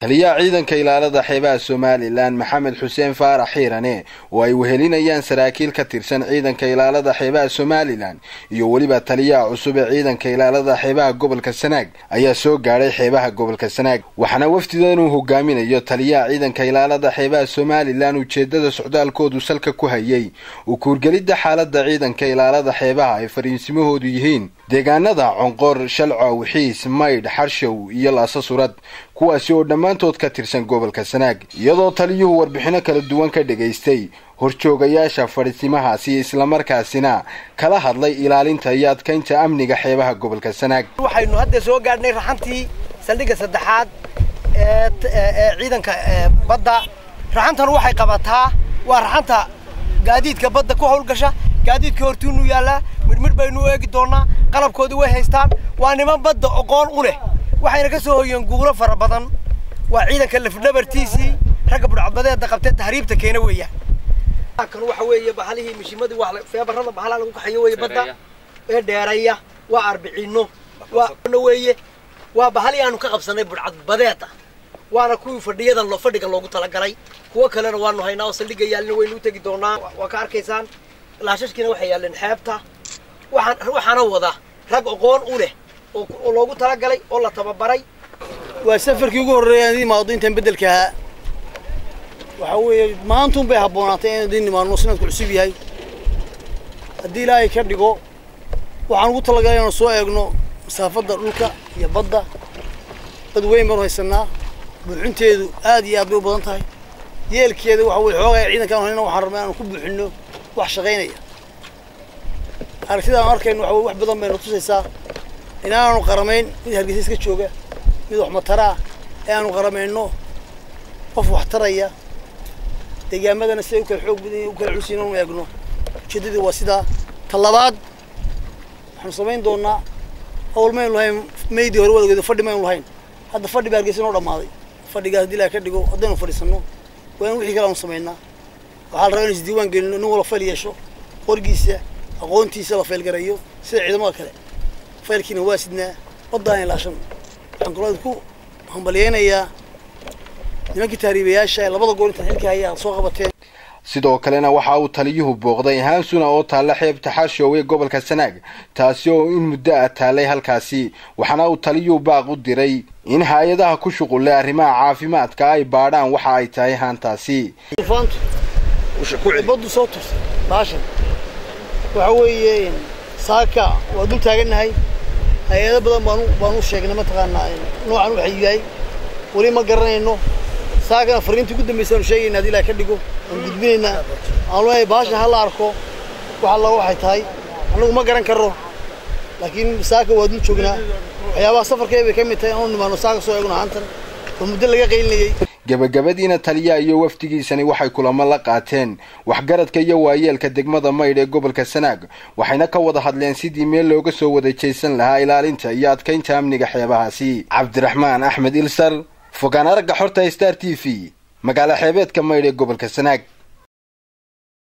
taliyaha ciidanka ilaalada xeebaha somalilan maxamed xuseen faarax xiirane oo ay wehelinayaan saraakiil ka tirsan ciidanka ilaalada xeebaha somalilan iyo weliba taliyaha cusub ee ciidanka ilaalada xeebaha gobolka sanaag ayaa soo gaadhay xeebaha gobolka sanaag. Waxaana wafdidan uu hogaaminayo taliyaha ciidanka ilaalada xeebaha somalilan ujeedada socdaalkoodu salka ku hayay. Uu kuurgelidda xaalada ciidanka ilaalada xeebaha ay fariinsimahoodu yihiin deegaanada conqor shalco wixiis maydh xarshow iyo laasasurad kuwaasi oo dhammaantood ka tirsan gobolka sanaag iyadoo taliyuhu warbixino kala duwan ka dhagaystay horjoogayaasha fadhisimahaasi islamarkaasina kala hadlay ilaalinta iyo adkaynta amniga xeebaha gobolka sanaag. Waxaynu hadda soo gaadhnay raxantii saldhigga saddexaad ee ciidanka badda. Raxantan waxay qabataa waa raxanta gaadiidka badda ku howlgasha gaadiidka hortuunu yaallaa midhmidh baynu u eegi doonaa qalabkoodii way haystaan waa niman badda oqoon u leh. Waxayna ka soo hoyeen guulo fara badan. Waa ciidanka lafdhabartiisii ragga budhcadbadeeda qabtee tahriibta keena weeyaan kan waxa weeye bahalihii mishimadii waa feebarada bahalaha lagu kaxayo weeye badda. Ee dheeraya waa arbiciino waa weeye. Waa bahalii aanu ka qabsanay budhcadbadeeda waana kuwii fadhiyada lo fadhiga loogu talagalay. Kuwo kalena waanu haynaa oo saldhigga yaalina waynu u tegi doonaa waa ka arkaysaan laashashkiina waxay yaaleen xeebta. Waxaan waxaana wada rag oqoon u leh oo loogu talagalay oo la tababaray. Waa safarkii ugu horreeya aan imaado intaan beddelka ahaa waxa weeye maantuun bay habboonaatay inaan idin imaano sanadku cusub yahay. Haddii ilaahay ka dhigo waxaan ugu talagalay inaanu soo eegno masaafadda dhulka iyo badda. Bad weyn baanu haysanaa buuxinteedu aad iyo aad bay u badan tahay. Yeelkeeda waxa weye xoogaa ciidankaan hayna waxaan rabnaa inaanu ku buuxinno wax shaqaynaya. Aragtida aan arkayno waxa wax badan bayna tusaysaa. Inaanu qaramayn mid hargeysa iska jooga mid wax mataraa ee aanu qaramayno qof wax taraya. Deegaamadana siday u kala xoog badan u kala culus inanu eegno. Ujeeddadii waa sidaa ta labaad waxaanu samayn doonaa hawl maynu lahayn maydii hore wadageedo fadhi maynu lahayn. Hadda fadhi baa hargeysa noo dhammaaday. Fadhigaas haddii ilaha ka dhigo haddaynu fadhiisanno. Waa in wixii kale aanu samaynaa waxaa la rabaa inu isdiiwaan gelino nin wala fayl yeesho qorgiisa aqoontiisa la faylgarayo sida ciidamada kale. Faylkiina waa sidnaa baddaan ilaashan waxaan kaloo idinku hambalyeynayaa nimankii tahriibayaasha ee labada goor intaan xilka hayaa soo qabateen. Sidoo kalena waxa uu taliyuhu booqday haansuna oo taalla xeebta xarshow ee gobolka sanaag taasi oo in muddo ah taallay halkaasi. Waxaana uu taliyuhu baaq u diray in hay'adaha ku shuqulle arrimaha caafimaadka ay baadhaan waxa ay tahay haantaasi dhigo aan gudbinaynaa aanu leeyahay baasha ha la arko wax alla waxay tahay annagu ma garan karno laakiin saaka waa dul joognaa waxyaabaha safarkee bay ka mid tahay aanu nimaano saaka soo eegno haantan oo muddo laga qaylinayay gebagabadiina taliyaha iyo wafdigiisani waxay kulamo la qaateen. Waxgaradka iyo waayeelka degmada maydh ee gobolka sanaag waxayna ka wada hadleen sidii meel looga soo wada jeysan lahaa ilaalinta iyo adkaynta amniga xeebahaasi. Cabdiraxmaan axmed ilsar fogaan aragga xorta star t v magaalo xeebeedka maydh ee gobolka sanaag